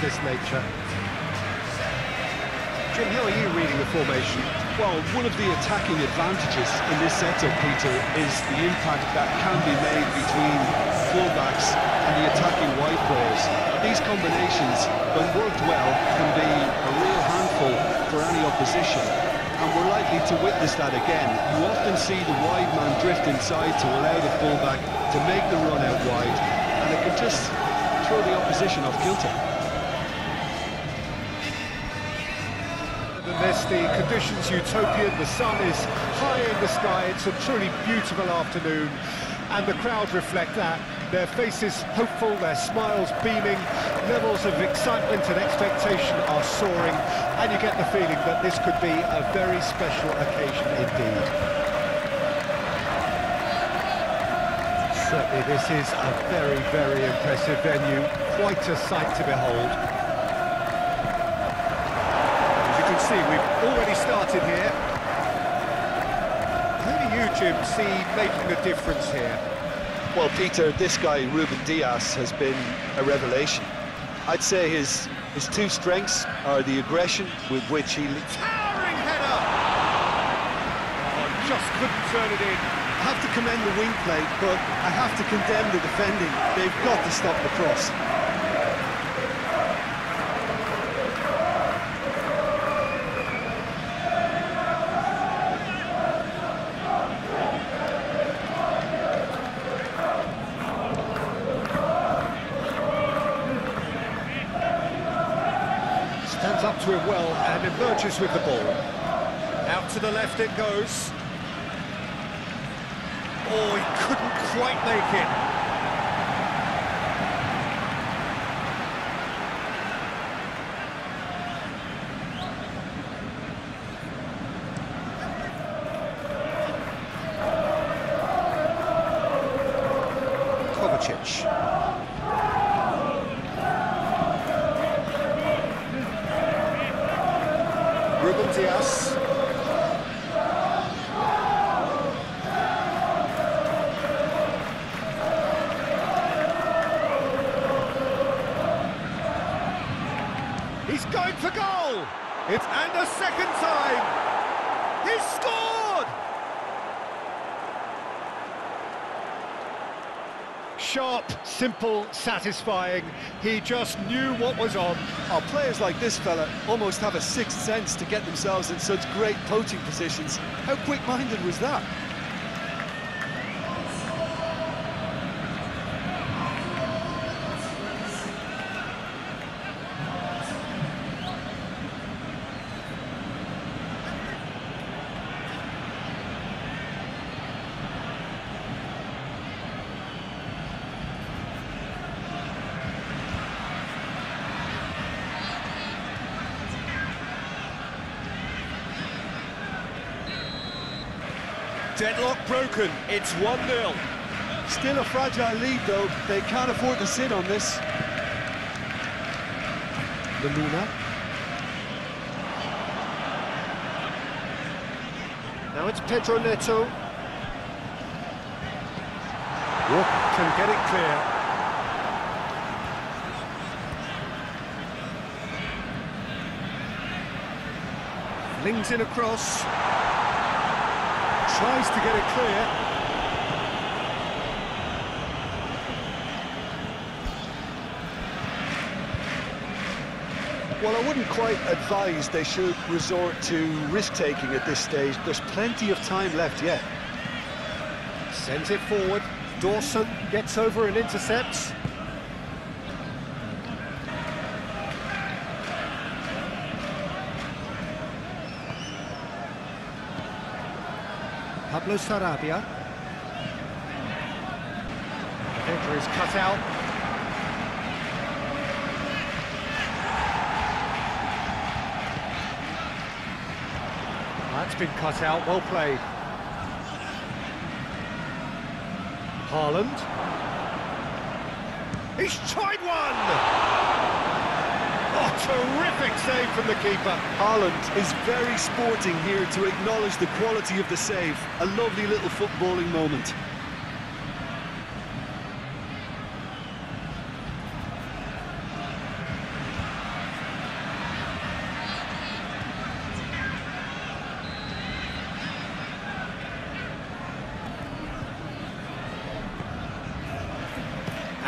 this nature. Jim, how are you reading the formation? Well, one of the attacking advantages in this setup, Peter, is the impact that can be made between fullbacks and the attacking wide players. These combinations, when worked well, can be a real handful for any opposition. And we're likely to witness that again. You often see the wide man drift inside to allow the fullback to make the run out wide, and it can just throw the opposition off kilter. This, the conditions utopian, the sun is high in the sky, it's a truly beautiful afternoon, and the crowd reflect that. Their faces hopeful, their smiles beaming, levels of excitement and expectation are soaring, and you get the feeling that this could be a very special occasion indeed. Certainly this is a very, very impressive venue, quite a sight to behold. See, we've already started here. Who do you, Jim, see making the difference here? Well, Peter, this guy, Ruben Dias, has been a revelation. I'd say his his two strengths are the aggression with which he... Towering header! Oh, just couldn't turn it in. I have to commend the wing play, but I have to condemn the defending. They've got to stop the cross. Up to it well and emerges with the ball. Out to the left it goes. Oh, he couldn't quite make it. Kovacic. Ruben. He's going for goal! It's and a second time! He's scored! Sharp, simple, satisfying. He just knew what was on. Our players like this fella almost have a sixth sense to get themselves in such great poaching positions. How quick-minded was that? It's 1-0. Still a fragile lead, though. They can't afford to sit on this. Lemina. Now it's Pedro Neto. Walker can get it clear. Flings in across. Tries to get it clear. Well, I wouldn't quite advise they should resort to risk-taking at this stage. There's plenty of time left yet. Sends it forward. Dawson gets over and intercepts. Pablo Sarabia. Defender is cut out. That's been cut out, well played. Haaland. He's tried one! Oh, terrific save from the keeper. Haaland is very sporting here to acknowledge the quality of the save. A lovely little footballing moment.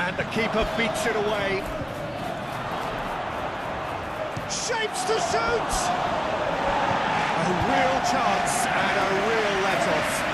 And the keeper beats it away. Shapes to shoot! A real chance and a real let-off.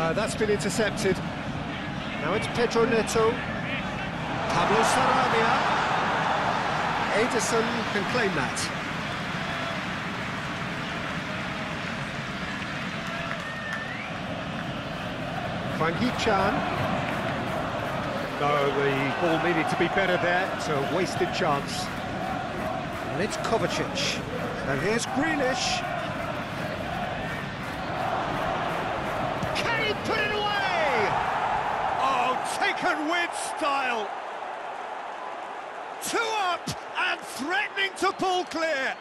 No, that's been intercepted. Now it's Pedro Neto. Pablo Sarabia. Ederson can claim that. Hwang Hee-chan. No, the ball needed to be better there. It's a wasted chance. And it's Kovacic. And here's Grealish. Put it away? Oh, taken with style. Two up and threatening to pull clear.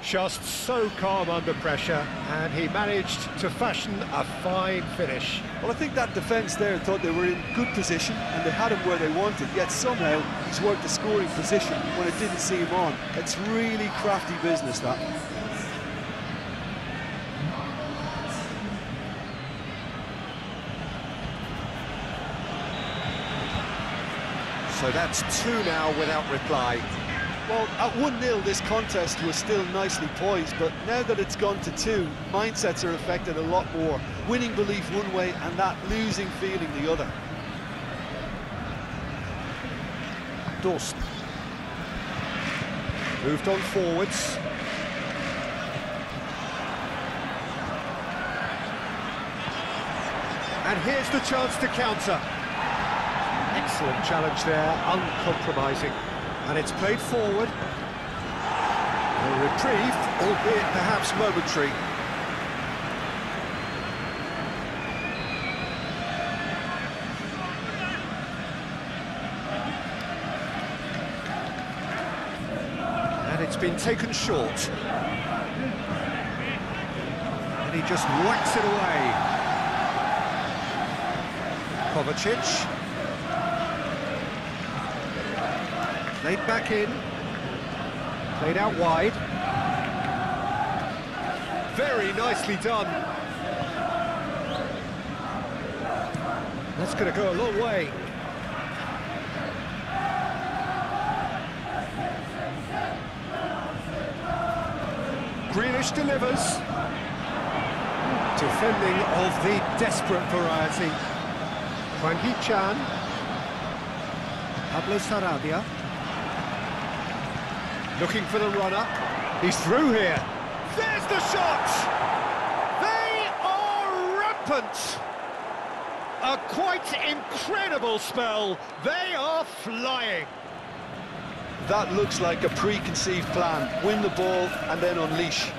Just so calm under pressure, and he managed to fashion a fine finish. Well, I think that defence there thought they were in good position and they had him where they wanted, yet somehow he's worked the scoring position when it didn't see him on. It's really crafty business, that. So that's two now without reply. Well, at 1-0 this contest was still nicely poised, but now that it's gone to two, mindsets are affected a lot more. Winning belief one way and that losing feeling the other. Dawson. Moved on forwards. And here's the chance to counter. Excellent challenge there, uncompromising. And it's played forward. A reprieve, albeit perhaps momentary. And it's been taken short. And he just whacks it away. Kovacic. Played back in. Played out wide. Very nicely done. That's going to go a long way. Grealish delivers. Defending of the desperate variety. Hwang Hee-chan. Pablo Sarabia. Looking for the runner. He's through here. There's the shot! They are rampant! A quite incredible spell. They are flying. That looks like a preconceived plan. Win the ball and then unleash.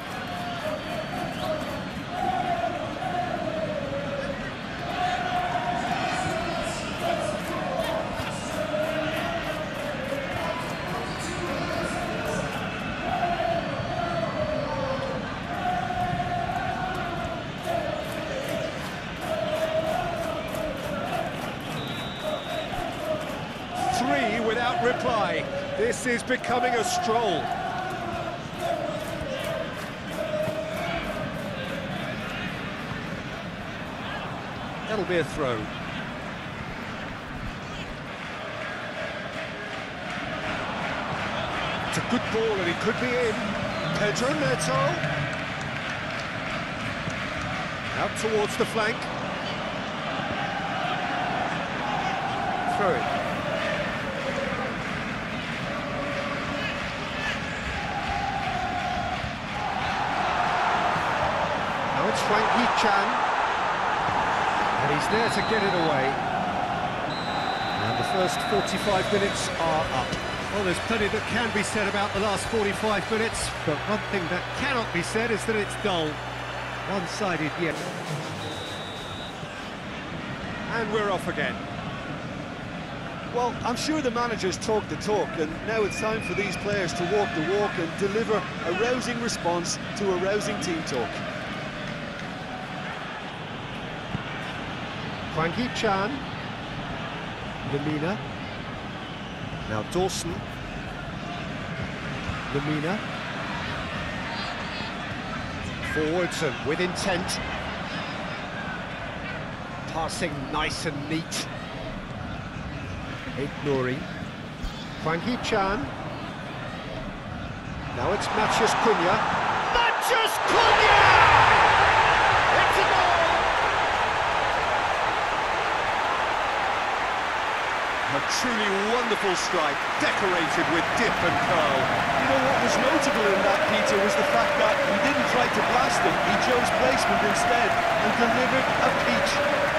Without reply. This is becoming a stroll. That'll be a throw. It's a good ball and he could be in. Pedro Neto. Out towards the flank. Throw it. Now it's Hwang Hee-chan. And he's there to get it away. And the first 45 minutes are up. Well, there's plenty that can be said about the last 45 minutes, but one thing that cannot be said is that it's dull. One-sided yet. And we're off again. Well, I'm sure the managers talk the talk, and now it's time for these players to walk the walk and deliver a rousing response to a rousing team talk. Hwang Hee-chan. Lemina. Now Dawson. Lemina. Forwards and with intent. Passing nice and neat. Aït-Nouri. Hwang Hee-chan. Now it's Matheus Cunha. Matheus Cunha! It's a goal! A truly wonderful strike, decorated with dip and curl. You know what was notable in that, Peter, was the fact that he didn't try to blast it, he chose placement instead and delivered a peach.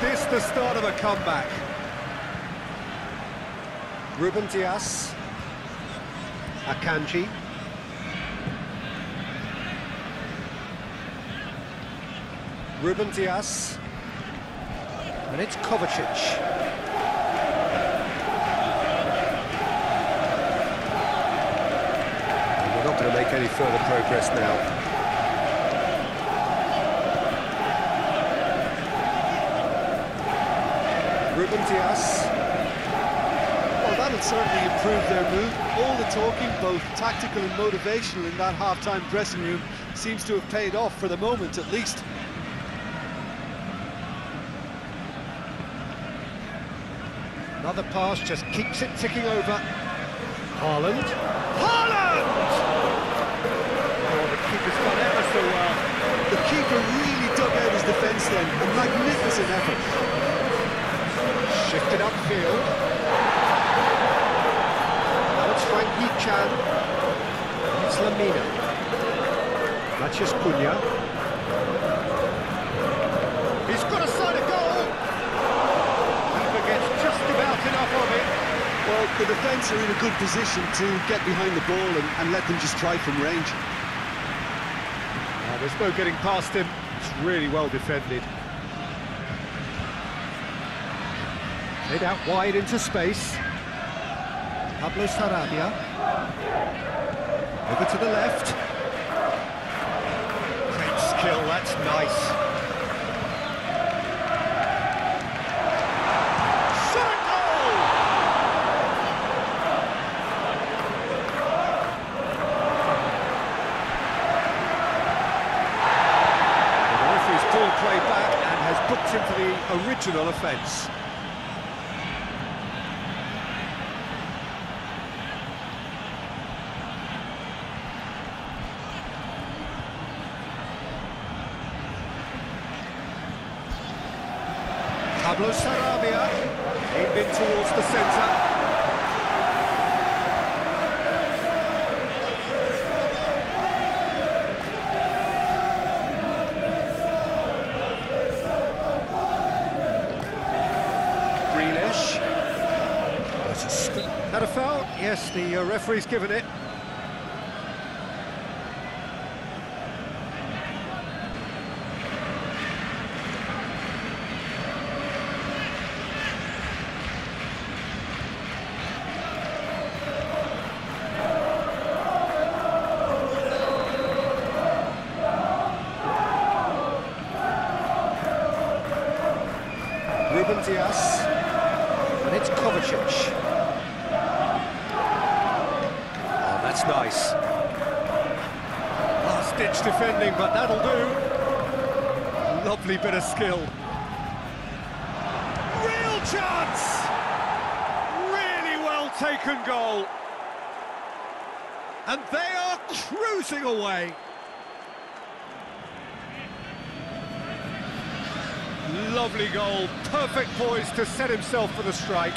this the start of a comeback? Ruben Dias. Akanji. Ruben Dias. And it's Kovacic. we're not going to make any further progress now. Ruben Dias. Well, that'll certainly improve their mood. All the talking, both tactical and motivational in that half-time dressing room, seems to have paid off for the moment, at least. Another pass just keeps it ticking over. Haaland. Haaland! Oh, the keeper's done ever so well. The keeper really dug out his defence then. A magnificent effort. Shifted upfield. Now it's Hwang Hee-chan. It's Lemina. Matheus Cunha. He's got a side of goal. Keeper gets just about enough of it. Well, the defence are in a good position to get behind the ball and, and let them just try from range. Oh, there's no getting past him. It's really well defended. Played out wide into space. Pablo Sarabia. Over to the left. Great skill, that's nice. original goal! The referee's pulled play back and has booked him for the original offence. Pablo Sarabia, aimed towards the centre. Grealish. Had a foul? Yes, the uh, referee's given it. Dias. And it's Kovacic. Oh, that's nice. Last-ditch defending, but that'll do. Lovely bit of skill. Real chance! Really well taken goal. And they are cruising away. Lovely goal, perfect poise to set himself for the strike.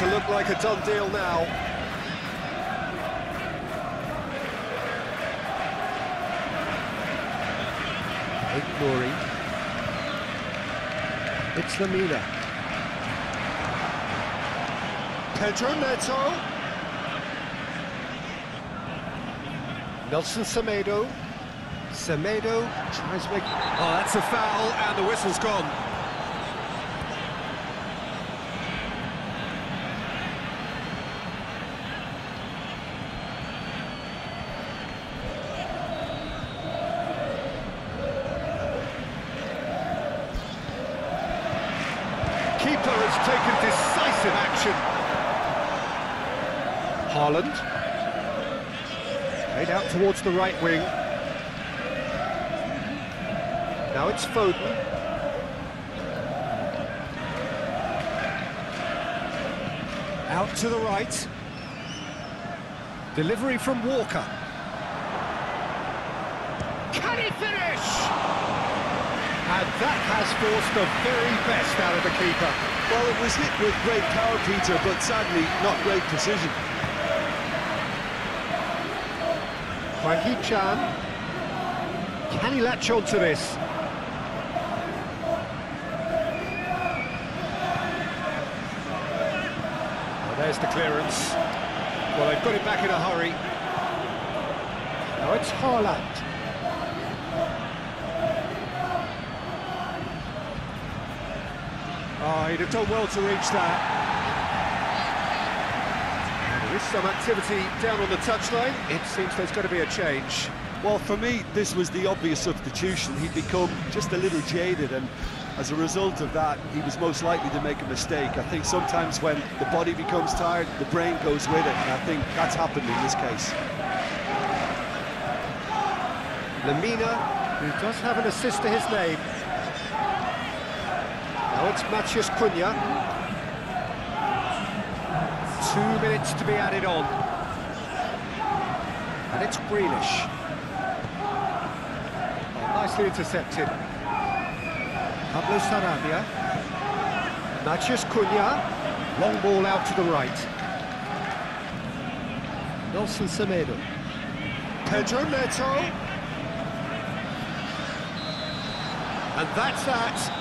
To look like a done deal now. Ignoring. It's Lemina. Pedro Neto. Nelson Semedo. Semedo tries to make... Oh, that's a foul, and the whistle's gone. Keeper has taken decisive action. Haaland. Played out towards the right wing. Now it's Foden. Out to the right. Delivery from Walker. Can he finish? And that has forced the very best out of the keeper. Well, it was hit with great power, Peter, but sadly not great precision. Frankie Chan. Can he latch on to this? Oh, there's the clearance. Well, they've got it back in a hurry. Now it's Haaland. He'd have done well to reach that. There is some activity down on the touchline. It seems there's got to be a change. Well, for me, this was the obvious substitution. He'd become just a little jaded, and as a result of that, he was most likely to make a mistake. I think sometimes when the body becomes tired, the brain goes with it, and I think that's happened in this case. Lemina, who does have an assist to his name. It's Matheus Cunha. Two minutes to be added on. And it's Grealish. Oh, nicely intercepted. Pablo Sarabia. Matheus Cunha. Long ball out to the right. Nelson Semedo. Pedro Neto. And that's that.